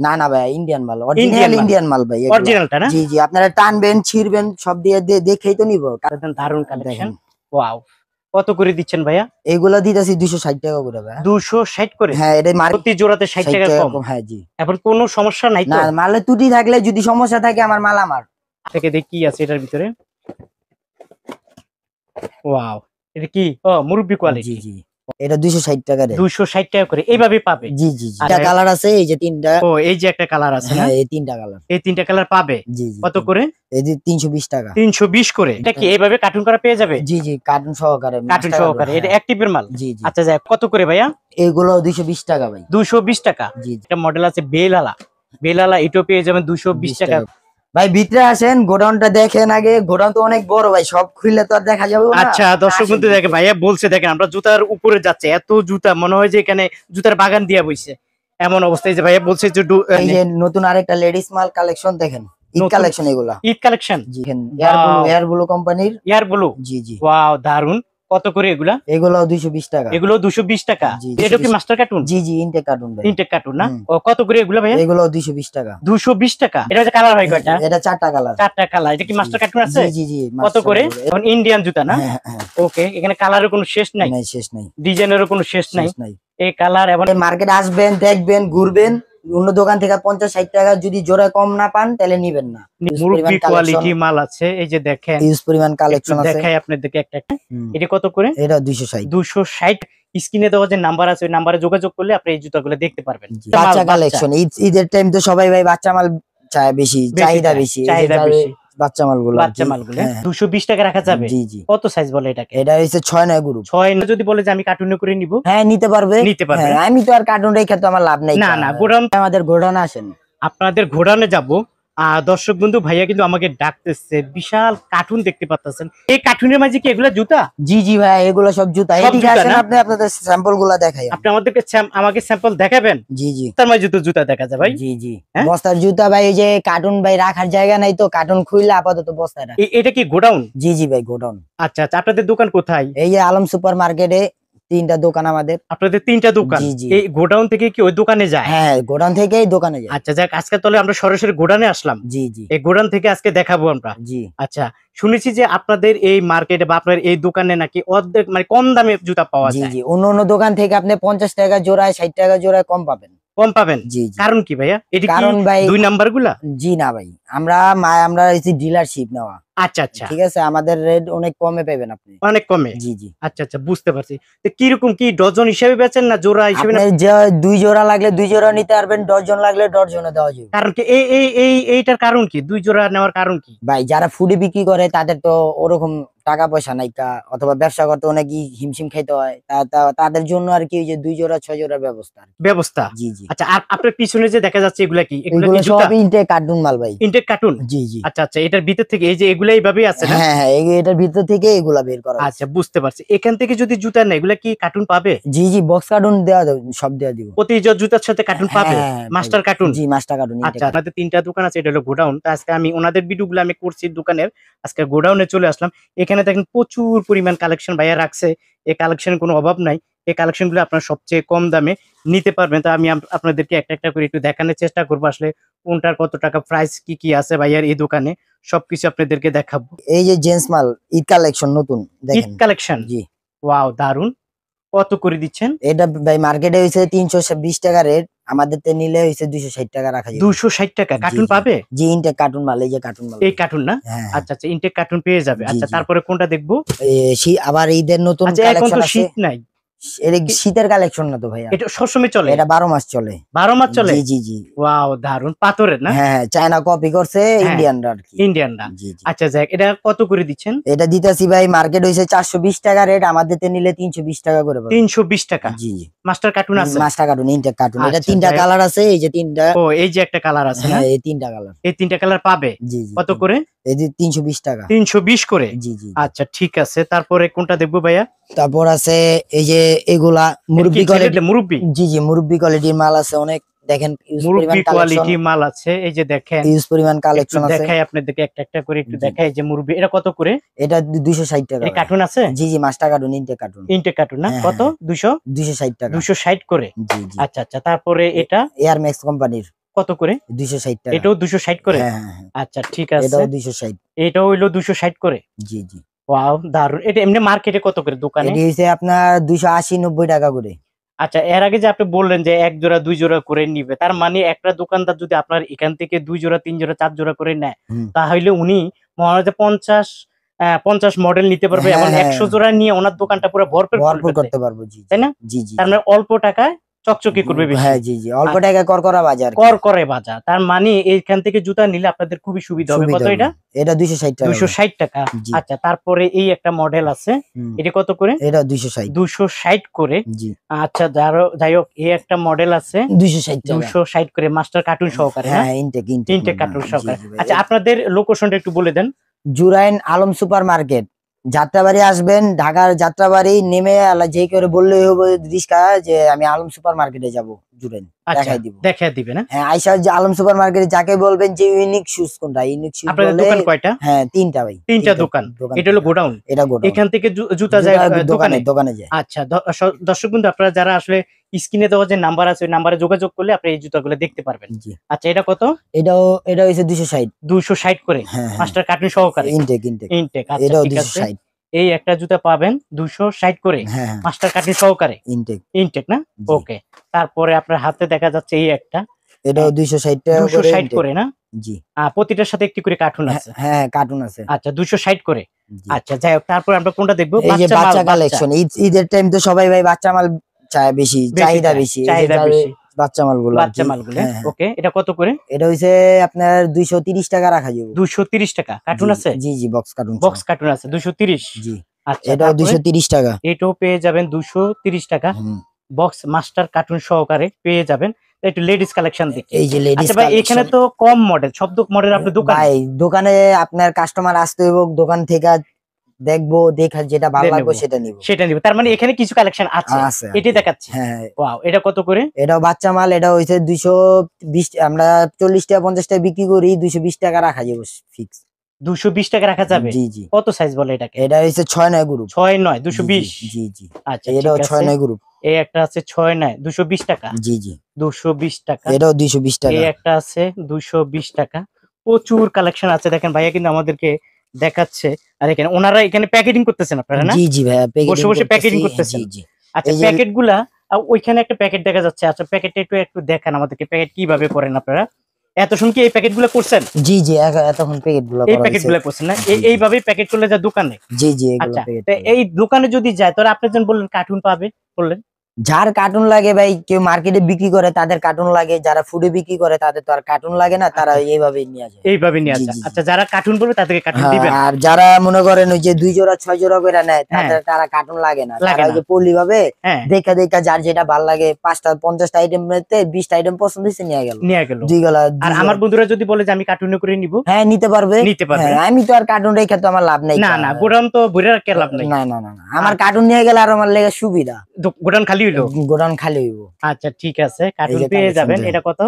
না না ভাই ইন্ডিয়ান মাল অরিজিনাল ইন্ডিয়ান মাল। ভাই অরিজিনালটা না? জি জি আপনারা টানবেন ছিড়বেন সব দিয়ে দেখেই তো নিব। একদম দারুণ কালেকশন দেখেন। ওয়াও কত করে দিচ্ছেন ভাইয়া? এগুলো দিতেছি দুশো ষাট টাকা করে ভাই। দুশো ষাট করে? হ্যাঁ এটা প্রতি জোড়াতে ষাট টাকা কম? হ্যাঁ জি। এখন কোনো সমস্যা নাই তো? না মালে ত্রুটি থাকলে যদি সমস্যা থাকে আমার মাল আমার। থেকে দেখি কি আছে এটার ভিতরে। ওয়াও এটা কি? ও মুরব্বি জি কোয়ালিটি জি। এটা দুশো ষাট টাকা রে দুইশো ষাট টাকা করে। এইভাবে পাবে? জি জি এটা কালার আছে এই যে তিনটা। ও এই যে একটা কালার আছে হ্যাঁ এই তিনটা কালার। এই তিনটা কালার পাবে? জি কত করে? এই যে টাকা। এটা কি এইভাবে কার্টুন করা পেয়ে যাবে? জি জি কার্টুন সহকারে। কার্টুন সহকারে। এটা হ্যাঁ। অ্যাক্টিভের মাল? জি জি। আচ্ছা যাক কত করে ভাইয়া? দুইশো বিশ টাকা ভাই। দুশো বিশ টাকা? জি এটা মডেল আছে বেলালা বেলালা এটাও পেয়ে যাবেন দুশো বিশ টাকা। ভাই ভিতরে আসেন গোডাউনটা দেখেন আগে। গোডাউন তো অনেক বড় ভাই সব খুললে তো আর দেখা যাবে আচ্ছা দর্শক আসেন। বন্ধু দেখে ভাইয়া বলছে দেখেন আমরা জুতার উপরে যাচ্ছে। এত জুতা মনে হয় যে এখানে জুতার বাগান দিয়া বইছে। এমন অবস্থায় যে ভাইয়া বলছে যে ডু- এই যে নতুন আরেকটা লেডিস মাল কালেকশন দেখেন কালেকশন এগুলা। ঈদ কালেকশন? জি এয়ার ব্লু. এয়ার কোম্পানির ইয়ার ব্লু জি জি। ওয়াও দারুণ কত করে এগুলা? এগুলো দুইশো বিশ টাকা। এগুলো দুশো বিশ টাকা? এটা কি মাস্টার কার্টুন জি জি ইনটেক কার্টুন ভাই। ইনটেক কার্টুন না? ও কত করে এগুলো ভাইয়া? এগুলো দুইশো বিশ টাকা। দুশো বিশ টাকা। এটা কালার হয় কয়টা? এটা চারটা কালার চারটা কালার এটা কি মাস্টার কার্টুন আছে? জি জি কত করে? এখন ইন্ডিয়ান জুতা না? হ্যাঁ, হ্যাঁ, ওকে এখানে কালারের কোনো শেষ নাই? নাই শেষ নাই। ডিজাইনেরও কোনো শেষ নাই? শেষ নাই। এই কালার এবং মার্কেটে আসবেন দেখবেন ঘুরবেন। অন্য দোকান থেকে পঞ্চাশ ষাট টাকা যদি জোড়া কম না পান তাহলে নিবেন না। কোয়ালিটি মাল আছে এই যে দেখেন। ইউজ পরিমাণ কালেকশন আছে। দেখাই আপনাদেরকে একটা একটা। এটা কত করে? এটা দুইশো ষাট। দুশো ষাট। স্ক্রিনে দেওয়া যে নাম্বার আছে ওই নাম্বারে যোগাযোগ করলে আপনি এই জুতাগুলো দেখতে পারবেন। বাচ্চা কালেকশন ঈদ ঈদের টাইম তো সবাই ভাই বাচ্চা মাল চায় বেশি চাহিদা বেশি। চাহিদা বেশি। বাচ্চা মালগুলো বাচ্চা মালগুলো। হ্যাঁ, দুশো বিশ টাকা রাখা যাবে? জি জি। কত সাইজ বলে এটাকে? এটা হইছে ছয় নয় গ্রুপ। ছয় না যদি বলে যে আমি কার্টুনে করে নিব? হ্যাঁ নিতে পারবে। নিতে পারবে। হ্যাঁ, আমি তো আর কার্টুন রেখে তো আমার লাভ নেই। না না গোডাউন আমাদের গোডাউন আসেন। আপনাদের ঘোরানে যাব। দর্শক বন্ধু ভাইয়া কিন্তু আমাকে ডাকতেছে। বিশাল কার্টুন দেখতে পাচ্ছেন এই কার্টুনের মাঝে কি এগুলা জুতা? জি জি ভাই এগুলো সব জুতা। আপনি আপনাদের স্যাম্পলগুলা দেখাই। আপনি আমাদেরকে আমাকে স্যাম্পল দেখাবেন? জি জি। তার মাঝে জুতো জুতা দেখা যায় ভাই। জি জি। হ্যাঁ? বস্তার জুতা ভাই এই যে কার্টুন ভাই রাখার জায়গা নাই তো কার্টুন খুললে আপাতত বস্তায় এটা কি গোডাউন? জি জি ভাই গোডাউন। আচ্ছা আচ্ছা আপনাদের দোকান কোথায়? এই যে আলম সুপার মার্কেটে তিনটা দোকান আমাদের। আপনাদের তিনটা দোকান। এই গোডাউন থেকে কি ওই দোকানে যায়? হ্যাঁ গোডাউন থেকেই দোকানে যায়। আচ্ছা যাক আজকে তাহলে আমরা সরাসরি গোডাউনে আসলাম। জি জি। এই গোডাউন থেকে আজকে দেখাবো আমরা। জি। আচ্ছা শুনেছি যে আপনাদের এই মার্কেটে বা আপনার এই দোকানে নাকি অর্ধেক মানে কম দামে জুতা পাওয়া যায়? জি। অন্য অন্য দোকান থেকে আপনি পঞ্চাশ টাকা জোড়ায় ষাট টাকা জোড়ায় কম পাবেন। কম পাবেন? জি কারণ কি ভাইয়া? এটা কারণ ভাই দুই নাম্বারগুলা জি না ভাই। আমরা আমরা ডিলারশিপ নেওয়া। আচ্ছা আচ্ছা। ঠিক আছে? আমাদের রেট অনেক কমে পাবেন আপনি। অনেক কমে? জি জি। আচ্ছা আচ্ছা বুঝতে পারছি। তো কীরকম কি ডজন হিসেবে বেচেন না জোড়া হিসেবে না? যে দুই জোড়া লাগলে দুই জোড়া নিতে পারবেন ডজন লাগলে ডজনে দেওয়া যাবে। কারণ কি এই এই এই এইটার কারণ কি? দুই জোড়া নেওয়ার কারণ কি? ভাই যারা ফুডে বিক্রি করে তাদের তো ওরকম টাকা পয়সা নাই কা অথবা ব্যবসা করতে অনেক হিমশিম খাইতে হয়। তাদের জন্য আর কি ওই যে দুই জোড়া ছয় জোড়ার ব্যবস্থা ব্যবস্থা? জি জি। আচ্ছা আর আপনার পিছনে যে দেখা যাচ্ছে এগুলা কি? এগুলা এগুলো সব ইনটে কার্টুন মাল ভাই। কার্টুন জি জি। আচ্ছা আচ্ছা এটার ভিতর থেকে এই যে এগুলা এইভাবেই আছে না? হ্যাঁ হ্যাঁ এটার ভিতর থেকে এগুলা বের করা আচ্ছা বুঝতে পারছি। এখান থেকে যদি জুতা নেয় এগুলা কি কার্টুন পাবে? জি জি বক্স কার্টুন দেওয়া সব দেওয়া দিব। প্রতি জুতার সাথে কার্টুন পাবে? হ্যাঁ, হ্যাঁ, মাস্টার কার্টুন জি মাস্টার কার্টুন আচ্ছা আপনাদের তিনটা দোকান আছে এটা হলো গোডাউন তো আজকে আমি ওনাদের ভিডিওগুলো আমি করছি দোকানের। আজকে গোডাউনে চলে আসলাম। এখানে দেখেন প্রচুর পরিমাণ কালেকশন ভাইয়া রাখছে। এই কালেকশনের কোনো অভাব নাই। এই কালেকশনগুলো আপনার সবচেয়ে কম দামে নিতে পারবেন। তো আমি আপনাদেরকে একটা একটা করে একটু দেখানোর চেষ্টা করব। আসলে কোনটার কত টাকা প্রাইস কি কি আছে ভাইয়ার এই দোকানে সবকিছু আপনাদেরকে দেখাবো। এই যে জেন্টস মাল ঈদ কালেকশন নতুন ঈদ কালেকশন জি। ওয়াও দারুণ কত করে দিচ্ছেন? এটা ভাই মার্কেটে হয়েছে তিনশো বিশ টাকা রেট আমাদের তে নিলে হয়েছে দুইশো ষাট টাকা রাখা দুশো ষাট টাকা? কার্টুন পাবে? জি ইনটেক কার্টুন মাল এই যে কার্টুন মাল। এই কার্টুন না? হ্যাঁ আচ্ছা আচ্ছা ইনটেক কার্টুন পেয়ে যাবে। আচ্ছা তারপরে কোনটা দেখব? আবার ঈদের নতুন আচ্ছা এখন তো শীত নাই। এটা শীতের কালেকশন না তো ভাইয়া? এটা সবসময় চলে? এটা বারো মাস চলে। বারো মাস চলে? জি জি জি। ওয়াও দারুণ পাথরের না? হ্যাঁ হ্যাঁ চায়না কপি করছে ইন্ডিয়ানরা আর কি। ইন্ডিয়ানরা আচ্ছা যাক এটা কত করে দিচ্ছেন? এটা দিতেছি ভাই মার্কেট হয়েছে চারশো বিশ টাকা রেট আমাদের নিলে তিনশো বিশ টাকা করে তিনশো বিশ টাকা। জি জি। মাস্টার কার্টুন আছে? মাস্টার কার্টুন ইনটেক কার্টুন এটা আচ্ছা, তিনটা কালার আছে এই যে তিনটা। ও এই যে একটা কালার আছে হ্যাঁ এই তিনটা কালার এই তিনটা কালার পাবে? কত করে? এই যে তিনশো বিশ টাকা। তিনশো বিশ করে? জি জি আচ্ছা ঠিক আছে। তারপরে কোনটা দেখব ভাইয়া? তারপর আছে এই যে এগুলা মুরব্বি কোয়ালিটি মুরব্বি? জি জি মুরব্বি কোয়ালিটির মাল আছে অনেক। দেখেন পরিমাণ কোয়ালিটি মাল আছে এই যে দেখেন ইউজ পরিমাণ কালেকশন আছে। দেখাই আপনাদেরকে একটা একটা করে একটু দেখাই যে মুরব্বি এটা কত করে? এটা টাকা কার্টুন আছে? জি জি master carton intact carton intact carton না? হ্যাঁ, কত? টাকা। করে? জি জি। আচ্ছা আচ্ছা তারপরে এটা? এয়ার ম্যাক্স কোম্পানির কত করে? টাকা। এটাও দুশো ষাট করে? হ্যাঁ হ্যাঁ হ্যাঁ। আচ্ছা ঠিক আছে। এটাও এটাও হইল দুশো ষাট করে? জি জি। ওয়াও দারুণ এটা এমনি মার্কেটে কত করে? দোকানে? এটি আপনার টাকা করে। আচ্ছা এর আগে যে আপনি বললেন যে এক জোড়া দুই জোড়া করে নিবে তার মানে একটা দোকানদার যদি আপনার এখান থেকে দুই জোড়া তিন জোড়া চার জোড়া করে নেয় তাহলে উনি মহারাজে পঞ্চাশ আহ, পঞ্চাশ মডেল নিতে পারবে হ্যাঁ, এবং হ্যাঁ। একশো জোড়া নিয়ে ওনার দোকানটা পুরো ভরপুর। করতে পারব। তাই না? জি জি তার মানে অল্প টাকায় চকচকে করবে হ্যাঁ জি জি। অল্প। টাকায় করকরা বাজার। কর করে বাজার। তার মানে এইখান থেকে জুতা নিলে আপনাদের খুবই সুবিধা হবে। কত এটা? এটা দুইশো ষাট টাকা দুইশো ষাট টাকা। আচ্ছা তারপরে এই একটা মডেল আছে। এটা কত করে? এটা দুইশো ষাট। দুশো ষাট করে। জি। আচ্ছা যাই হোক এই একটা মডেল আছে। দুইশো ষাট টাকা। দুশো ষাট করে মাস্টার কার্টুন সহকারে হ্যাঁ ইনটেক তিনটে কার্টুন সহকারে। আচ্ছা আপনাদের লোকেশনটা একটু বলে দেন। জুরাইন আলম সুপার মার্কেট যাত্রাবাড়ি আসবেন, ঢাকার যাত্রাবাড়ি, নেমে যে করে বললেই হবে রিস্কা, যে আমি আলম সুপার মার্কেটে যাব। জুরাইন আচ্ছা দেখাই দিব। দেখা দিবে না হ্যাঁ আইসা যে আলম সুপার মার্কেটে যাকে বলবেন যে ইউনিক শুজ কোনটা ইউনিক শুজ আপনাদের দোকান কয়টা? হ্যাঁ তিনটা ভাই তিনটা দোকান। এটা হলো গোডাউন? এটা গোডাউন। এখান থেকে জুতা যায় দোকানে? দোকানে যায়। আচ্ছা দর্শক বন্ধু আপনারা যারা আসলে স্ক্রিনে দেওয়া যে নাম্বার আছে ওই নাম্বারে যোগাযোগ করলে আপনি এই জুতাগুলো দেখতে পারবেন। আচ্ছা এটা কত? এটাও এটা হচ্ছে দুশো ষাট। দুশো ষাট করে? হ্যাঁ মাস্টার কার্টুন সহকারে? ইনটেক ইনটেক ইনটেক এটাও ঠিক দুশো আছে। ষাট। এই একটা জুতা পাবেন দুশো ষাট করে হ্যাঁ হ্যাঁ। মাস্টার কার্টুন সহকারে। ইনটেক ইনটেক না? ওকে তারপরে আপনার হাতে দেখা যাচ্ছে এই একটা। এটাও দুইশো ষাট দুশো করে ষাট করে না? জি। প্রতিটার সাথে একটি করে কার্টুন হ্যাঁ আছে। হ্যাঁ কার্টুন আছে। আচ্ছা দুশো ষাট করে। আচ্ছা যাই হোক তারপর আমরা কোনটা দেখব? এই যে বাচ্চা কালেকশন ঈদের টাইম তো সবাই ভাই বাচ্চা মাল চায় বেশি চাহিদা বেশি চাহিদা বেশি। বাচ্চা মালগুলো বাচ্চা মালগুলো হ্যাঁ, হ্যাঁ। ওকে এটা কত করে? এটা হইছে আপনার দুইশো তিরিশ টাকা রাখা যাবে। দুশো তিরিশ টাকা কার্টুন আছে? জি জি বক্স কার্টুন বক্স কার্টুন আছে দুশো তিরিশ? জি। আচ্ছা দুইশো তিরিশ টাকা। এটাও পেয়ে যাবেন দুশো তিরিশ টাকা। বক্স মাস্টার কার্টুন সহকারে পেয়ে যাবেন। একটু লেডিস কালেকশন দেখি। এই যে লেডিস আচ্ছা ভাই এখানে তো কম মডেল সব মডেল আপনার দোকান? ভাই দোকানে আপনার কাস্টমার আসতে হইব দোকান থেকে দেখব দেখা যেটা ভালো লাগবে সেটা নিব। সেটা নিবে। তার মানে এখানে কিছু কালেকশন আছে। এটি দেখাচ্ছি। হ্যাঁ। ওয়াও এটা কত করে? এটাও বাচ্চা মাল এটা হইছে দুইশো বিশ আমরা চল্লিশ টাকা পঞ্চাশ টাকা বিক্রি করি দুইশো বিশ টাকা রাখা যাবে ফিক্স দুশো বিশ টাকা রাখা যাবে? জি জি। কত সাইজ বলে এটাকে? এটা হইছে ছয় নয় গ্রুপ ছয় নয় দুশো বিশ? জি জি। আচ্ছা ঠিক ছয় নয় গ্রুপ এই একটা আছে ছয় নয় দুশো বিশ টাকা? জি জি। দুশো বিশ টাকা। এটাও দুইশো বিশ টাকা। এই একটা আছে দুশো বিশ টাকা। প্রচুর কালেকশন আছে। দেখেন ভাইয়া কিন্তু আমাদেরকে দেখাচ্ছে। আর এখানে ওনারা এখানে প্যাকেটিং করতেছেন আপনারা না? জি জি ভাইয়া বসে বসে প্যাকেটিং করতেছেন। জি জি। আচ্ছা এই যে- প্যাকেটগুলা ওইখানে একটা প্যাকেট দেখা যাচ্ছে। আচ্ছা প্যাকেটটা একটু একটু দেখান আমাদেরকে প্যাকেট কীভাবে করেন আপনারা? এত শুন কি এই প্যাকেটগুলা করছেন? জি জি এতক্ষণ প্যাকেটগুলো এই প্যাকেটগুলা করছেন না? এই- জি, জি। এইভাবে প্যাকেট করলে যা দোকানে? জি জি আচ্ছা এই দোকানে যদি যায় তাহলে আপনি যেন বললেন কার্টুন পাবে বললেন। যার কার্টুন লাগে ভাই কেউ মার্কেটে বিক্রি করে তাদের কার্টুন লাগে যারা ফুডে বিক্রি করে তাদের তো আর কার্টুন লাগে না তারা এইভাবে নিয়ে যায় এইভাবে নিয়ে জি। আচ্ছা যারা কার্টুন বলবে তাদেরকে কার্টুন হ্যাঁ, দিবেন আর যারা মনে করেন ওই যে দুই জোড়া ছয় জোড়া করে নেয় হ্যাঁ। তাদের তারা কার্টুন লাগে না তারা ওই যে পল্লি ভাবে হ্যাঁ দেখা দেখা যার যেটা ভালো লাগে পাঁচটা পঞ্চাশটা আইটেম বিশটা আইটেম পছন্দ হয়েছে নিয়ে গেল নিয়ে গেল দুই গলা আর আমার। বন্ধুরা যদি বলে যে আমি কার্টুনে করে নিব হ্যাঁ নিতে পারবে নিতে পারবে হ্যাঁ, আমি তো আর কার্টুন রেখে তো আমার লাভ নাই না না গোডাউন তো ভরে রাখতে লাভ নাই না না না। আমার কার্টুন নিয়ে গেলে আর আমার লেগে সুবিধা গোডাউন খালি হইল? গোডাউন খালি হইব। আচ্ছা ঠিক আছে। কার্টুন পেয়ে যাবেন। এটা কত?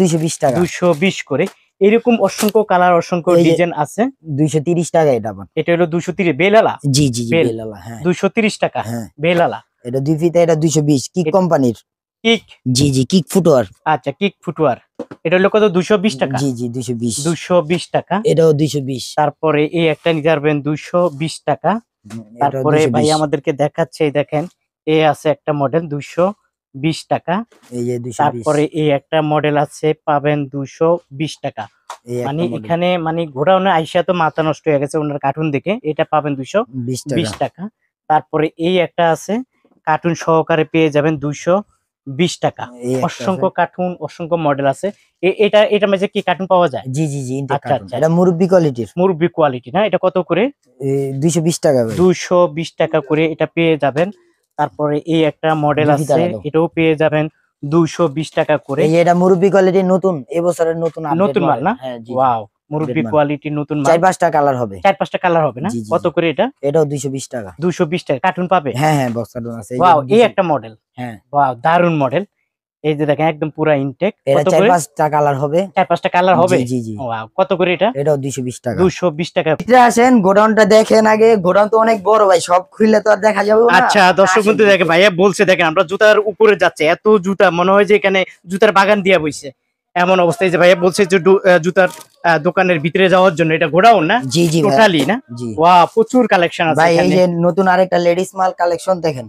দুইশো বিশ টাকা। দুশো বিশ করে। এরকম অসংখ্য কালার অসংখ্য ডিজাইন আছে। দুইশো তিরিশ টাকা এটা আবার। এটা হলো দুশো তিরিশ। বেলালা? জি জি জি বেল। বেলালা হ্যাঁ। দুশো তিরিশ টাকা। হ্যাঁ। বেলালা? এটা দুই ফিতে এটা দুইশো বিশ। কিক কোম্পানির? কিক? জি জি কিক ফুটওয়ার। আচ্ছা কিক ফুটওয়ার। এটা হলো কত? দুশো বিশ টাকা। জি জি দুইশো বিশ। দুশো বিশ টাকা। এটাও দুইশো বিশ। তারপরে এই একটা নিতে পারবেন দুশো বিশ টাকা। তারপরে ভাই আমাদেরকে দেখাচ্ছে দেখেন। এ আছে একটা মডেল দুশো বিশ টাকা। এই যে দুইশো তারপরে এই একটা মডেল আছে পাবেন দুশো বিশ টাকা। মানে এখানে মানে ঘোড়াউনে আইসা তো মাথা নষ্ট হয়ে গেছে ওনার কার্টুন দেখে। এটা পাবেন দুশো বিশ টাকা। তারপরে এই একটা আছে কার্টুন সহকারে পেয়ে যাবেন দুশো বিশ টাকা। অসংখ্য কার্টুন অসংখ্য মডেল আছে। এটা এটা মাঝে কি কার্টুন পাওয়া যায়? জি জি জি আচ্ছা, আচ্ছা। এটা মুরব্বি কোয়ালিটির মুরব্বি কোয়ালিটি না? এটা কত করে? দুইশো বিশ টাকা ভাই দুশো বিশ টাকা করে এটা পেয়ে যাবেন। তারপরে এই একটা মডেল আছে এটাও পেয়ে যাবেন দুইশো বিশ টাকা করে। এটা মুরব্বি কোয়ালিটি নতুন এবছরের নতুন নতুন মাল না? হ্যাঁ ওয়াও মুরব্বি কোয়ালিটি নতুন চার পাঁচটা কালার হবে। চার পাঁচটা কালার হবে না? কত করে এটা? এটাও দুইশো বিশ টাকা। বিশ টাকা। কার্টুন পাবে? হ্যাঁ হ্যাঁ বক্স কার্টুন আছে। এই যে ওয়াও এই 200 একটা মডেল হ্যাঁ। ওয়াও দারুণ মডেল এই যে দেখেন একদম পুরা ইনটেক এটা কত চার পাঁচটা কালার হবে। চার পাঁচটা কালার হবে? জি জি ওয়াও কত করে এটা? এটাও দুইশো বিশ টাকা। দুশো বিশ টাকা। ভিতরে আসেন গোডাউনটা দেখেন আগে। গোডাউন তো অনেক বড় ভাই সব খুললে তো আর দেখা যাবে না। আচ্ছা দর্শক বন্ধু আসেন। দেখে ভাইয়া বলছে দেখেন আমরা জুতার উপরে যাচ্ছে। এত জুতা মনে হয় যে এখানে জুতার বাগান দিয়া বইছে। এমন অবস্থায় যে ভাইয়া বলছে যে জুতার দোকানের ভিতরে যাওয়ার জন্য। এটা গোডাউন না? জি জি টোটালি না? ওয়া প্রচুর কালেকশন আছে ভাই এই যে নতুন আরেকটা লেডিস মাল কালেকশন দেখেন।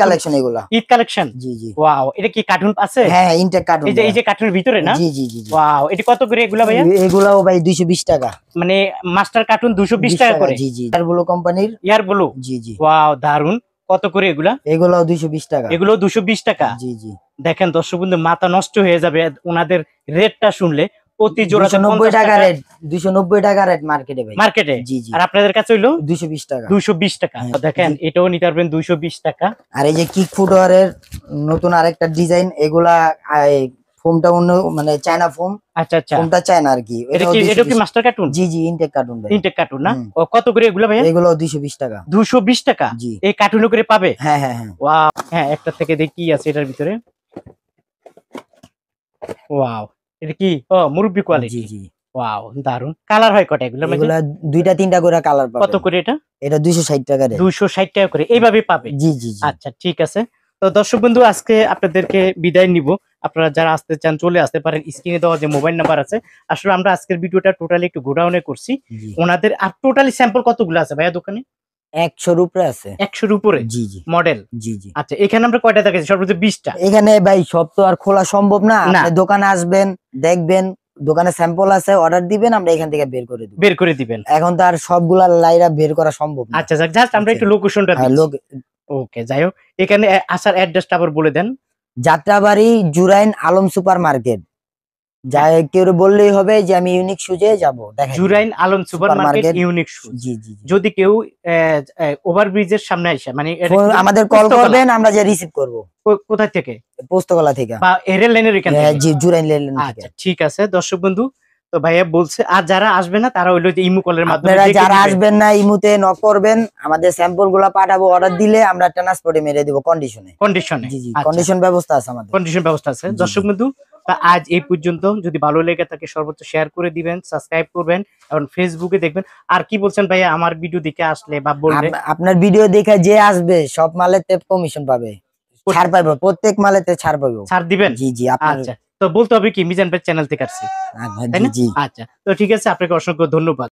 কালেকশন এগুলা। ঈদ কালেকশন জি জি। ওয়াও এটা কি কার্টুন আছে? হ্যাঁ ইনটেক কার্টুন এই যে এই যে কার্টুনের ভিতরে না? জি জি জি জি। ওয়াও এটা কত করে এগুলা ভাইয়া? এগুলাও ভাই টাকা। মানে মাস্টার কার্টুন দুশো বিশ টাকা করে? জি জি। ব্লু কোম্পানির বলো জি জি। ওয়াও দারুণ কত করে এগুলা? এগুলাও দুইশো বিশ টাকা। এগুলো দুশো বিশ টাকা? জি জি। দেখেন দর্শক বন্ধু মাথা নষ্ট হয়ে যাবে। ওনাদের রেটটা শুনলে প্রতি জোড়া টাকা রেট দুইশো নব্বই টাকা রেট মার্কেটে ভাই। মার্কেটে জি জি। আর আপনাদের কাছে হইল? টাকা। দুইশো বিশ টাকা। হ্যাঁ, দেখেন এটাও নিতে পারবেন দুইশো বিশ টাকা। আর এই যে কিক ফুটওয়ারের নতুন আরেকটা ডিজাইন এগুলা ফোমটা অন্য মানে চায়না ফোম আচ্ছা আচ্ছা। ফোমটা চায়না আর কি। এটা কি এটা কি মাস্টার কার্টুন জি জি ইনটেক কার্টুন ভাই। কার্টুন না? কত করে এগুলো এগুলো দুইশো বিশ টাকা। দুশো বিশ টাকা? জি। এই কার্টুন করে পাবে? হ্যাঁ হ্যাঁ হ্যাঁ। ওয়াও হ্যাঁ একটা থেকে দেখি কি আছে এটার ভিতরে। ওয়াও এটা কি? ও মুরব্বি জি কোয়ালিটি জি। ওয়াও দারুণ কালার হয় কটা এগুলো? ভাইয়া? এগুলা দুইটা তিনটা করে কালার পাবে কত করে এটা? এটা দুইশো ষাট টাকা রে দুইশো ষাট টাকা করে। এইভাবে পাবে? জি জি জি। আচ্ছা ঠিক আছে। তো দর্শক বন্ধু আজকে আপনাদেরকে বিদায় নিব। আপনারা যারা আসতে চান চলে আসতে পারেন। স্ক্রিনে দেওয়া যে মোবাইল নাম্বার আছে। আসলে আমরা আজকের ভিডিওটা টোটালি একটু গোডাউনে করছি। ওনাদের আর টোটালি স্যাম্পল কতগুলো আছে ভাইয়া দোকানে? একশোর উপরে আছে। একশোর উপরে? জি জি। মডেল? জি জি। আচ্ছা এখানে আমরা কয়টা দেখাচ্ছি সর্বোচ্চ বিশটা? এখানে ভাই সব তো আর খোলা সম্ভব না। দোকানে আসবেন দেখবেন দোকানে স্যাম্পল আছে অর্ডার দিবেন আমরা এখান থেকে বের করে দিব। বের করে দিবেন। এখন তো আর সবগুলা লাইরা বের করা সম্ভব না। আচ্ছা জাস্ট আমরা একটু লোকেশনটা হ্যাঁ, লোক ওকে যাই হোক। এখানে আসার অ্যাড্রেসটা আবার বলে দেন। যাত্রাবাড়ি জুরাইন আলম সুপার মার্কেট যা কেউ বললেই হবে যে আমি ইউনিক সুজে যাব দেখেন। জুরাইন আলম ইউনিক জি জি। যদি কেউ ওভারব্রিজের সামনে আসে মানে আমাদের কল করবেন আমরা যে রিসিভ করব। কোথা থেকে? পোস্তকলা থেকে। বা এরেল লাইনের এখান হ্যাঁ, থেকে। জি জুরাইন লেন থেকে। আচ্ছা ঠিক আছে দর্শক বন্ধু। তো ভাইয়া বলছে আর যারা আসবে না তারা হইল যে ইমু কলের মাধ্যমে আপনারা যারা আসবেন না ইমুতে নক করবেন। আমাদের স্যাম্পলগুলা পাঠাবো অর্ডার দিলে আমরা ট্রান্সপোর্টে মেরে দিব কন্ডিশনে কন্ডিশনে জি জি। কন্ডিশন ব্যবস্থা আছে আমাদের। কন্ডিশন ব্যবস্থা আছে। দর্শক বন্ধু তা আজ এই পর্যন্ত। যদি ভালো লেগে থাকে সর্বোচ্চ শেয়ার করে দিবেন সাবস্ক্রাইব করবেন এবং ফেসবুকে দেখবেন। আর কি বলছেন ভাইয়া আমার ভিডিও দেখে আসলে বা বললে? আপনার ভিডিও দেখে যে আসবে সব মালেতে কমিশন পাবে। ছাড় পাবে প্রত্যেক মালেতে ছাড় পাবে ছাড় দিবেন? জি জি আচ্ছা। তো বলতে হবে কি মিজান ভাই চ্যানেল থেকে আসছি। আচ্ছা, আচ্ছা। তো ঠিক আছে আপনাকে অসংখ্য ধন্যবাদ।